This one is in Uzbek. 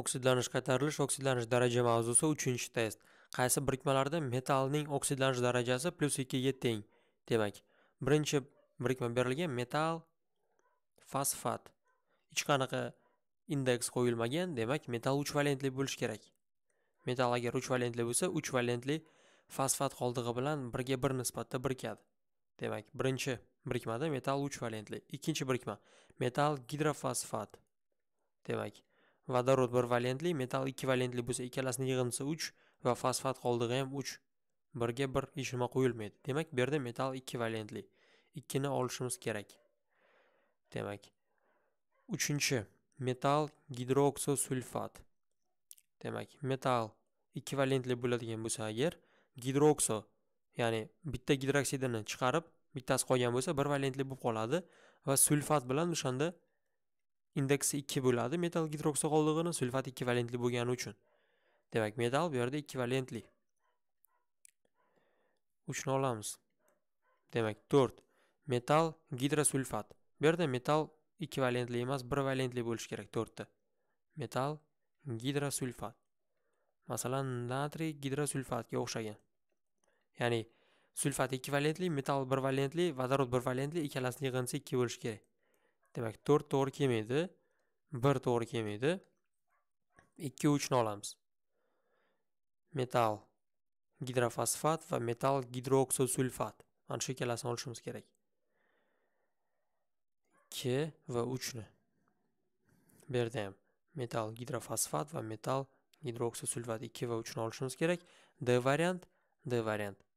oksidlanish qaytarilish oksidlanish daraja mavzusi uchinchi test. Qaysi birikmalarda metallning oksidlanish darajasi plyus ikkiga teng? Demak birinchi birikma berilgan metall fosfat. Hech qanaqa indeks qo'yilmagan demak metall uch valentli bo'lishi kerak. Metall agar uch valentli bo'lsa uch valentli fosfat qoldig'i bilan birga bir nisbatda birikadi. Demak birinchi birikmada metall uch valentli ikkinchi birikma metall gidrofosfat. Demak vodorod bir valentli metall ikki valentli bo'lsa ikkalasini yig'indisi uch va fosfat qoldig'i ham uch birga bir hech qo'yilmaydi demak bu yerda metall ikki valentli ikkini olishimiz kerak demak uchinchi metall gidroksosulfat demak metall ekvivalentli bo'ladigan bo'lsa agar gidrokso ya'ni bitta gidroksidini chiqarib bittasi qolgan bo'lsa bir valentli bo'lib qoladi va sulfat bilan o'shanda indeksi ikki bo'ladi metal gidrokso qoldig'ini sulfat ekvivalentli bo'lgani uchun. Demak metal bu yerda ekvivalentli. Uchni olamiz. Demak to'rt. Metal gidrosulfat. Bu yerda metall ekvivalentli emas bir valentli bo'lishi kerak. To'rtta. Metal gidrosulfat. Masalan natriy gidrosulfatga o'xshagan. Ya'ni sulfat ekvivalentli metal bir valentli vodorod bir valentli ikkalasini yig'indisi ikki bo'lishi kerak. Demak to'rt to'g'ri kelmaydi bir to'g'ri kelmaydi. Ikki uchni olamiz. Metal gidrofosfat va metal gidroksosulfat mana shu ikkalasini olishimiz kerak. Ikki va uchni. Bu yerda ham. Metal gidrofosfat va metal gidroksosulfat ikki va uchni olishimiz kerak. D variant d variant.